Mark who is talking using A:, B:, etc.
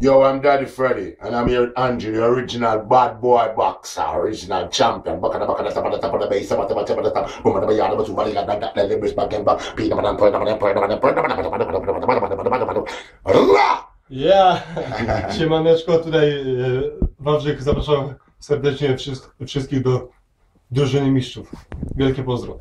A: Yo, I'm Daddy Freddy, and I'm here with Andrew, the original bad boy boxer, original champion. Back at the back of the top of the top of the base, top of the top of the top, boom, the yard, two body, like that, that, lyrics back and back, Peter, man, point, point, point, point, point, point,
B: Ja! Siemaneczko, tutaj Wawrzyk zapraszam serdecznie wszystkich, do drużyny mistrzów. Wielkie pozdro.